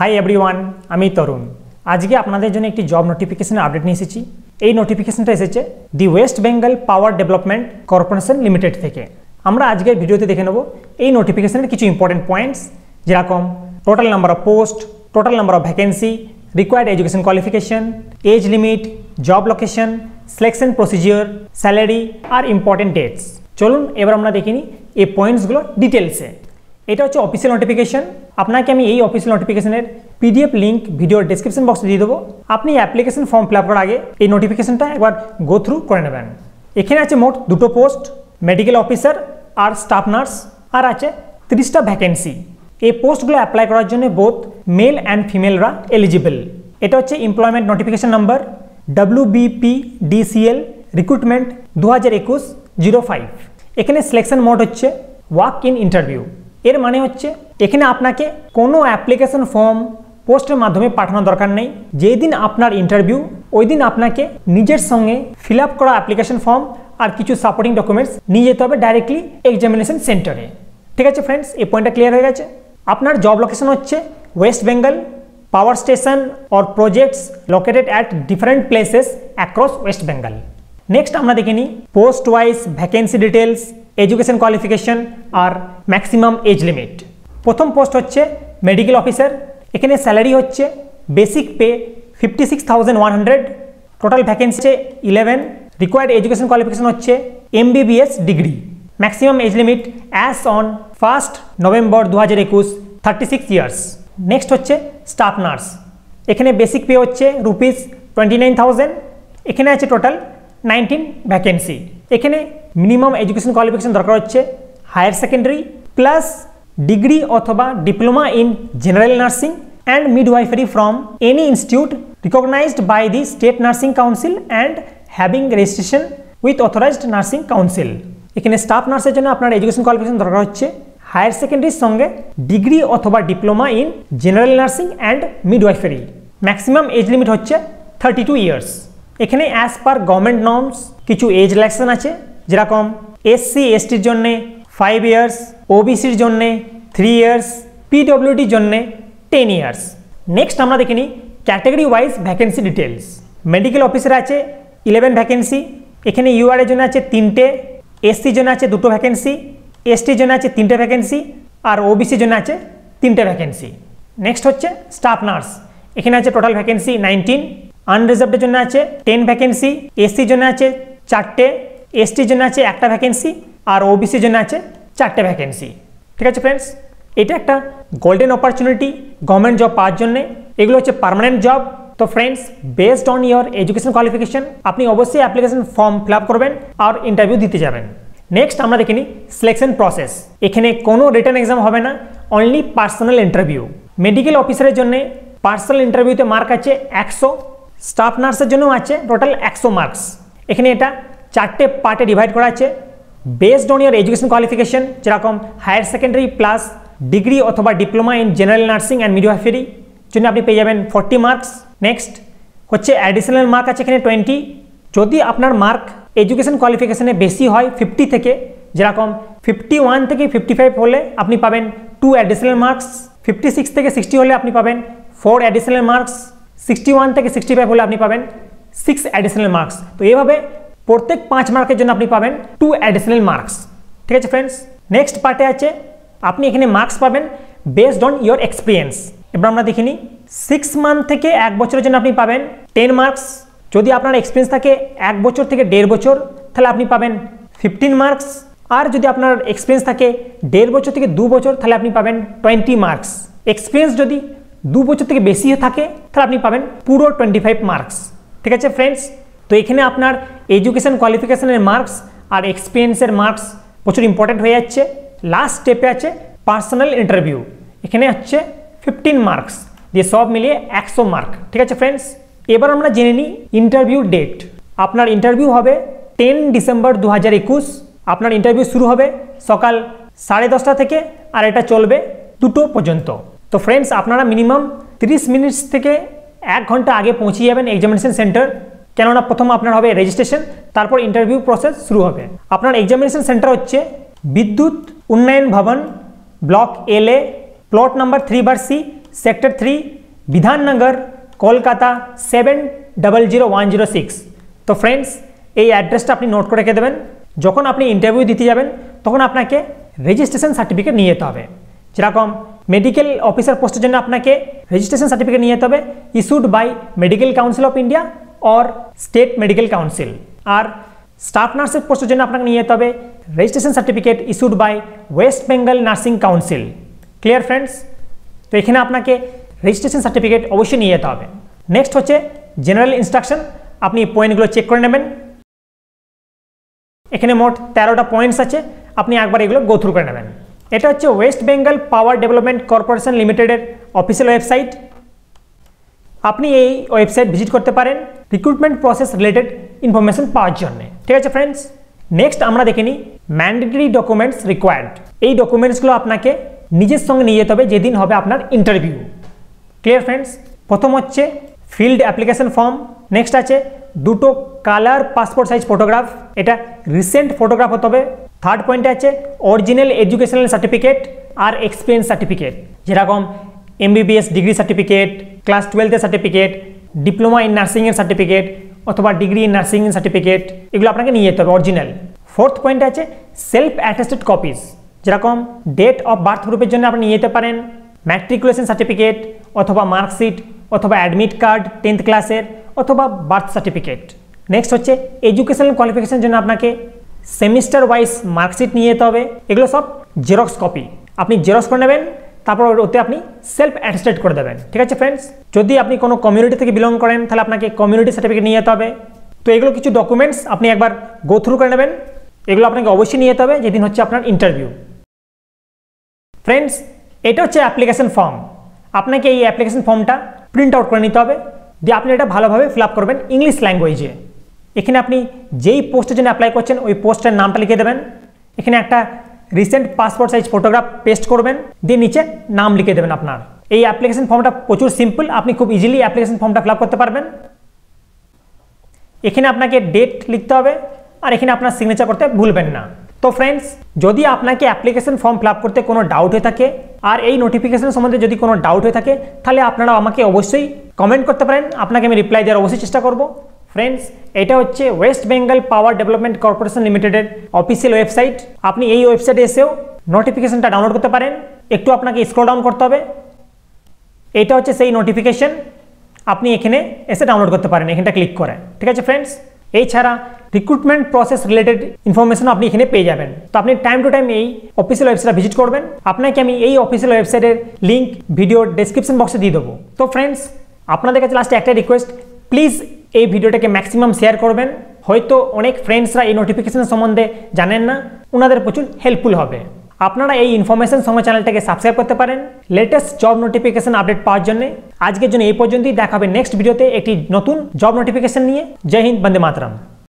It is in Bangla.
হাই এভরিওয়ান আমি তরুণ। আজকে আপনাদের জন্য একটি জব নোটিফিকেশনের আপডেট নিয়ে এসেছি। এই নোটিফিকেশনটা এসেছে the West Bengal power development corporation limited থেকে। আমরা আজকের ভিডিওতে দেখে নেব এই নোটিফিকেশনের কিছু ইম্পর্টেন্ট পয়েন্টস যেরকম total number of post total number of vacancy required education qualification age limit job location selection procedure salary R important dates চলুন, এবার আমরা দেখিনি এই পয়েন্টসগুলো ডিটেলসে এটা হচ্ছে অফিসিয়াল নোটিফিকেশন আপনাকে আমি এই অফিসিয়াল নোটিফিকেশনের পিডিএফ লিঙ্ক ভিডিওর ডিসক্রিপশন বক্সে দিয়ে দেবো। আপনি অ্যাপ্লিকেশন ফর্ম ফিল আপ করার আগে এই নোটিফিকেশনটা একবার গো থ্রু করে নেবেন। এখানে আছে মোট দুটো পোস্ট মেডিকেল অফিসার আর স্টাফ নার্স আর আছে তিরিশটা ভ্যাকেন্সি এই পোস্টগুলো অ্যাপ্লাই করার জন্য বোথ মেল অ্যান্ড ফিমেলরা এলিজিবল এটা হচ্ছে employment notification number W BP DCL recruitment দু হাজার একুশ জিরো ফাইভ এখানে সিলেকশন মোড হচ্ছে ওয়াক ইন ইন্টারভিউ এর মানে হচ্ছে এখানে আপনাকে কোনো অ্যাপ্লিকেশন ফর্ম পোস্টের মাধ্যমে পাঠানোর দরকার নেই। যেই দিন আপনার ইন্টারভিউ ওই দিন আপনাকে নিজের সঙ্গে ফিল আপ করা অ্যাপ্লিকেশন ফর্ম আর কিছু সাপোর্টিং ডকুমেন্টস নিয়ে যেতে হবে ডাইরেক্টলি এক্সামিনেশন সেন্টারে ঠিক আছে ফ্রেন্ডস এই পয়েন্টটা ক্লিয়ার হয়ে গেছে? আপনার জব লোকেশন হচ্ছে West Bengal power station or projects located at different places across West Bengal next আমরা দেখে নিই post wise vacancy details education qualification আর ম্যাক্সিমাম এজ লিমিট। প্রথম পোস্ট হচ্ছে মেডিকেল অফিসার। এখানে স্যালারি হচ্ছে basic pay fifty six thousand one hundred total vacancy eleven required education qualification হচ্ছে MBBS degree maximum age limit as on first November দু হাজার একুশ থার্টি সিক্স ইয়ার্স নেক্সট হচ্ছে স্টাফ নার্স এখানে বেসিক পে হচ্ছে রুপিস টোয়েন্টি নাইন থাউজেন্ড এখানে আছে টোটাল নাইনটিন ভ্যাকেন্সি এখানে মিনিমাম এডুকেশন কোয়ালিফিকেশন দরকার হচ্ছে হায়ার সেকেন্ডারি প্লাস ডিগ্রি অথবা diploma in general nursing and midwifery from any institute recognised by the state nursing council and having registration with authorised nursing council এখানে স্টাফ নার্সের জন্য আপনার এডুকেশন কোয়ালিফিকেশন দরকার হচ্ছে হায়ার সেকেন্ডারির সঙ্গে ডিগ্রি অথবা diploma in general nursing and midwifery maximum age limit হচ্ছে থার্টি টু ইয়ার্স এখানে অ্যাজ পার গভর্নমেন্ট নর্মস কিছু এজ রিল্যাক্সেশন আছে, যেরকম এসসি এসটির জন্যে ফাইভ ইয়ার্স ওবিসির জন্যে থ্রি ইয়ার্স পিডব্লিউডির জন্যে টেন ইয়ার্স নেক্সট আমরা দেখে নিই category wise vacancy details medical officer আছে ইলেভেন ভ্যাকেন্সি এখানে ইউআরের জন্য আছে তিনটে এসসির জন্য আছে দুটো ভ্যাকেন্সি এসটির জন্য আছে তিনটে ভ্যাকেন্সি আর ওবিসির জন্য আছে তিনটে ভ্যাকেন্সি নেক্সট হচ্ছে স্টাফ নার্স এখানে আছে টোটাল ভ্যাকেন্সি নাইনটিন আনরিজার্ভের জন্য আছে টেন ভ্যাকেন্সি এসসির জন্য আছে চারটে এসটির জন্য আছে একটা ভ্যাকেন্সি আর ওবিসির জন্য আছে চারটে ভ্যাকেন্সি ঠিক আছে ফ্রেন্ডস এটা একটা গোল্ডেন অপরচুনিটি গভর্নমেন্ট জব পাওয়ার জন্য। এগুলো হচ্ছে পার্মানেন্ট জব তো friends based on your education qualification আপনি অবশ্যই অ্যাপ্লিকেশন ফর্ম ফিল করবেন আর ইন্টারভিউ দিতে যাবেন। নেক্সট আমরা দেখে নিই সিলেকশন প্রসেস এখানে কোনো রিটার্ন এক্সাম হবে না অনলি পার্সোনাল ইন্টারভিউ মেডিকেল অফিসারের জন্য পার্সোনাল ইন্টারভিউতে মার্ক আছে একশো স্টাফ নার্সের জন্যও আছে টোটাল একশো মার্কস এখানে এটা চারটে পার্টে ডিভাইড করা আছে। Based on your education qualification যেরকম হায়ার সেকেন্ডারি প্লাস ডিগ্রি অথবা diploma in general nursing and midwifery জন্য আপনি পেয়ে যাবেন ফর্টি মার্কস নেক্সট হচ্ছে অ্যাডিশনাল মার্ক আছে এখানে টোয়েন্টি যদি আপনার মার্ক এডুকেশন কোয়ালিফিকেশনে বেশি হয় ফিফটি থেকে, যেরকম ফিফটি ওয়ান থেকে ফিফটি ফাইভ হলে আপনি পাবেন two additional marks fifty six থেকে সিক্সটি হলে আপনি পাবেন four additional marks sixty one থেকে সিক্সটি ফাইভ হলে আপনি পাবেন সিক্স অ্যাডিশনাল মার্কস তো এইভাবে প্রত্যেক পাঁচ মার্কের জন্য আপনি পাবেন টু অ্যাডিশনাল মার্কস ঠিক আছে ফ্রেন্ডস নেক্সট পার্টে আছে, আপনি এখানে মার্কস পাবেন বেসড অন ইয়োর এক্সপিরিয়েন্স এবার আমরা দেখিনি সিক্স মান্থ থেকে এক বছরের জন্য আপনি পাবেন টেন মার্কস যদি আপনার এক্সপিরিয়েন্স থাকে এক বছর থেকে দেড় বছর, তাহলে আপনি পাবেন ফিফটিন মার্কস আর যদি আপনার এক্সপিরিয়েন্স থাকে দেড় বছর থেকে দু বছর, তাহলে আপনি পাবেন টোয়েন্টি মার্কস এক্সপিরিয়েন্স যদি দু বছর থেকে বেশি থাকে, তাহলে আপনি পাবেন পুরো টোয়েন্টি ফাইভ মার্কস ঠিক আছে ফ্রেন্ডস তো এখানে আপনার এডুকেশন কোয়ালিফিকেশনের মার্কস আর এক্সপিরিয়েন্সের মার্কস প্রচুর ইম্পর্টেন্ট হয়ে যাচ্ছে। লাস্ট স্টেপে আছে পার্সোনাল ইন্টারভিউ এখানে হচ্ছে ফিফটিন মার্কস দিয়ে সব মিলিয়ে একশো মার্ক ঠিক আছে ফ্রেন্ডস এবার আমরা জেনে নিই ইন্টারভিউ ডেট আপনার ইন্টারভিউ হবে টেন ডিসেম্বর দু হাজার একুশ, আপনার ইন্টারভিউ শুরু হবে সকাল সাড়ে দশটা থেকে আর এটা চলবে দুটো পর্যন্ত। তো ফ্রেন্ডস আপনারা মিনিমাম তিরিশ মিনিটস থেকে এক ঘণ্টা আগে পৌঁছে যাবেন এক্সামিনেশন সেন্টার কেননা প্রথম আপনার হবে রেজিস্ট্রেশন তারপর ইন্টারভিউ প্রসেস শুরু হবে। আপনার এক্সামিনেশন সেন্টার হচ্ছে Bidyut Unnayan Bhavan block L A plot number three bar C sector three Bidhannagar, Kolkata seven double zero one zero six তো ফ্রেন্ডস এই অ্যাড্রেসটা আপনি নোট করে রেখে দেবেন। যখন আপনি ইন্টারভিউ দিতে যাবেন, তখন আপনাকে রেজিস্ট্রেশন সার্টিফিকেট নিয়ে যেতে হবে। যেরকম মেডিকেল অফিসার পোস্টের জন্য আপনাকে রেজিস্ট্রেশন সার্টিফিকেট নিয়ে যেতে হবে issued by medical council of India or state medical council R staff নার্সের পোস্টের জন্য আপনাকে নিয়ে যেতে হবে registration certificate issued by West Bengal nursing council clear friends তো এখানে আপনাকে রেজিস্ট্রেশন সার্টিফিকেট অবশ্যই নিয়ে যেতে হবে। নেক্সট হচ্ছে জেনারেল ইনস্ট্রাকশন আপনি পয়েন্টগুলো চেক করে নেবেন। এখানে মোট তেরোটা পয়েন্টস আছে। আপনি একবার এগুলো গো করে নেবেন। এটা হচ্ছে West Bengal power development corporation লিমিটেডের অফিসিয়াল ওয়েবসাইট আপনি এই ওয়েবসাইট ভিজিট করতে পারেন রিক্রুটমেন্ট প্রসেস রিলেটেড ইনফরমেশন পাওয়ার জন্য। ঠিক আছে ফ্রেন্ডস নেক্সট আমরা দেখে নিই ম্যান্ডেটরি ডকুমেন্টস রিকোয়ার্ড এই ডকুমেন্টসগুলো আপনাকে নিজের সঙ্গে নিয়ে যেতে হবে, যেদিন হবে আপনার ইন্টারভিউ ক্লিয়ার ফ্রেন্ডস প্রথম হচ্ছে ফিল্ড অ্যাপ্লিকেশন ফর্ম নেক্সট আছে দুটো কালার পাসপোর্ট সাইজ ফটোগ্রাফ এটা রিসেন্ট ফটোগ্রাফ হতে হবে। থার্ড পয়েন্টে আছে অরিজিনাল এডুকেশনাল সার্টিফিকেট আর এক্সপিরিয়েন্স সার্টিফিকেট যেরকম এমবিবিএস ডিগ্রি সার্টিফিকেট ক্লাস টুয়েলথের সার্টিফিকেট ডিপ্লোমা ইন নার্সিংয়ের সার্টিফিকেট অথবা ডিগ্রি ইন নার্সিং সার্টিফিকেট এগুলো আপনাকে নিয়ে যেতে হবে অরিজিনাল ফোর্থ পয়েন্ট আছে সেলফ অ্যাটেস্টেড কপিস যেরকম ডেট অফ বার্থ গ্রুপের জন্য আপনি নিয়ে যেতে পারেন ম্যাট্রিকুলেশন সার্টিফিকেট অথবা মার্কশিট অথবা অ্যাডমিট কার্ড টেন্থ ক্লাসের অথবা বার্থ সার্টিফিকেট নেক্সট হচ্ছে এডুকেশনাল কোয়ালিফিকেশনের জন্য আপনাকে সেমিস্টার ওয়াইজ মার্কশিট নিয়ে যেতে হবে। এগুলো সব জেরক্স কপি আপনি জেরক্স করে নেবেন, তারপর ওতে আপনি সেলফ অ্যাটেস্টেড করে দেবেন। ঠিক আছে ফ্রেন্ডস যদি আপনি কোনো কমিউনিটি থেকে বিলং করেন, তাহলে আপনাকে কমিউনিটি সার্টিফিকেট নিয়ে যেতে হবে। তো এগুলো কিছু ডকুমেন্টস আপনি একবার গো থ্রু করে নেবেন। এগুলো আপনাকে অবশ্যই নিয়ে যেতে হবে, যেদিন হচ্ছে আপনার ইন্টারভিউ ফ্রেন্ডস এটা হচ্ছে অ্যাপ্লিকেশন ফর্ম আপনাকে এই অ্যাপ্লিকেশন ফর্মটা প্রিন্ট আউট করে নিতে হবে। দিয়ে আপনি এটা ভালোভাবে ফিল আপ করবেন ইংলিশ ল্যাঙ্গুয়েজে এখানে আপনি যেই পোস্টের জন্য অ্যাপ্লাই করছেন, ওই পোস্টের নামটা লিখে দেবেন। এখানে একটা recent passport size photograph paste করবেন, দিয়ে নিচে নাম লিখে দেবেন আপনার। এই অ্যাপ্লিকেশন ফর্মটা প্রচুর সিম্পল আপনি খুব ইজিলি অ্যাপ্লিকেশন ফর্মটা ফিল করতে পারবেন। এখানে আপনাকে ডেট লিখতে হবে, আর এখানে আপনার সিগনেচার করতে ভুলবেন না। তো ফ্রেন্ডস যদি আপনাকে অ্যাপ্লিকেশন ফর্ম ফিল করতে কোনো ডাউট হয়ে থাকে, আর এই নোটিফিকেশন সম্বন্ধে যদি কোনো ডাউট হয়ে থাকে, তাহলে আপনারা আমাকে অবশ্যই কমেন্ট করতে পারেন। আপনাকে আমি রিপ্লাই দেওয়ার অবশ্যই চেষ্টা করব। ফ্রেন্ডস এটা হচ্ছে West Bengal power development corporation লিমিটেডের অফিসিয়াল ওয়েবসাইট আপনি এই ওয়েবসাইটে এসেও নোটিফিকেশনটা ডাউনলোড করতে পারেন। একটু আপনাকে স্ক্রল ডাউন করতে হবে। এটা হচ্ছে সেই নোটিফিকেশন আপনি এখানে এসে ডাউনলোড করতে পারেন, এখানটা ক্লিক করে। ঠিক আছে ফ্রেন্ডস এছাড়া রিক্রুটমেন্ট প্রসেস রিলেটেড ইনফরমেশন আপনি এখানে পেয়ে যাবেন। তো আপনি টাইম টু টাইম এই অফিসিয়াল ওয়েবসাইট ভিজিট করবেন। আপনাকে আমি এই অফিসিয়াল ওয়েবসাইটের লিঙ্ক ভিডিও ডেসক্রিপশন বক্সে দিয়ে দেবো। তো ফ্রেন্ডস আপনাদের কাছে লাস্টে একটা রিকোয়েস্ট প্লিজ এই ভিডিওটাকে ম্যাক্সিমাম শেয়ার করবেন। হয়তো অনেক ফ্রেন্ডসরা এই নোটিফিকেশান সম্বন্ধে জানেন না ওনাদের প্রচুর হেল্পফুল হবে। আপনারা এই ইনফরমেশন সঙ্গে চ্যানেলটাকে সাবস্ক্রাইব করতে পারেন। লেটেস্ট জব নোটিফিকেশান আপডেট পাওয়ার জন্য। আজকের জন্য এই পর্যন্তই। দেখাবে নেক্সট ভিডিওতে একটি নতুন জব নোটিফিকেশান নিয়ে। জয় হিন্দ, বন্দে মাতরম।